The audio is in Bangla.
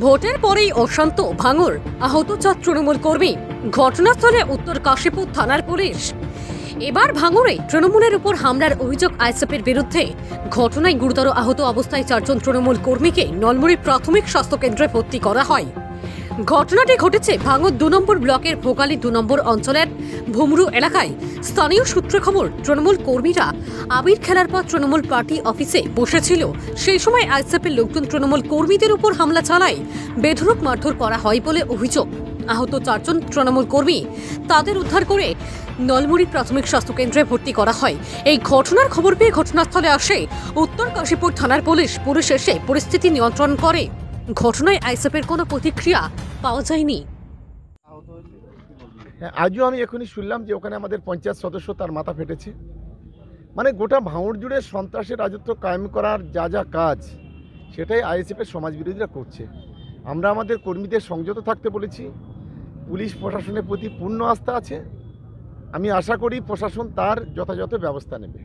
ভোটের পরেই অশান্ত ভাঙর। আহত চার তৃণমূল কর্মী। ঘটনাস্থলে উত্তর কাশীপুর থানার পুলিশ। এবার ভাঙরে তৃণমূলের উপর হামলার অভিযোগ আইসএফের বিরুদ্ধে। ঘটনায় গুরুতর আহত অবস্থায় চারজন তৃণমূল কর্মীকে নলমুড়ি প্রাথমিক স্বাস্থ্য কেন্দ্রে ভর্তি করা হয়। ঘটনাটি ঘটেছে ভাঙর দু নম্বর ব্লকের ভোগালী দু নম্বর অঞ্চলের ভুমরু এলাকায়। স্থানীয় সূত্রে খবর, তৃণমূল কর্মীরা আবির খেলার পর তৃণমূল পার্টি অফিসে বসেছিল। সেই সময় আইএসএফের লোকজন তৃণমূল কর্মীদের উপর হামলা চালায়। বেধরক মারধর করা হয় বলে অভিযোগ। আহত চারজন তৃণমূল কর্মী তাদের উদ্ধার করে নলমুড়ি প্রাথমিক স্বাস্থ্য কেন্দ্রে ভর্তি করা হয়। এই ঘটনার খবর পেয়ে ঘটনাস্থলে আসে উত্তর কাশীপুর থানার পুলিশ। পুলিশ এসে পরিস্থিতি নিয়ন্ত্রণ করে। ঘটনায় আইএসএফের কোনো প্রতিক্রিয়া পাওয়া যায়নি। হ্যাঁ আজও আমি এখনই শুনলাম যে ওখানে আমাদের পঞ্চায়েত সদস্য তার মাথা ফেটেছে। মানে গোটা ভাঙড় জুড়ে সন্ত্রাসের রাজত্ব কায়েম করার যা যা কাজ, সেটাই আইএসএফের সমাজ বিরোধীরা করছে। আমরা আমাদের কর্মীদের সংযত থাকতে বলেছি। পুলিশ প্রশাসনের প্রতি পূর্ণ আস্থা আছে। আমি আশা করি প্রশাসন তার যথাযথ ব্যবস্থা নেবে।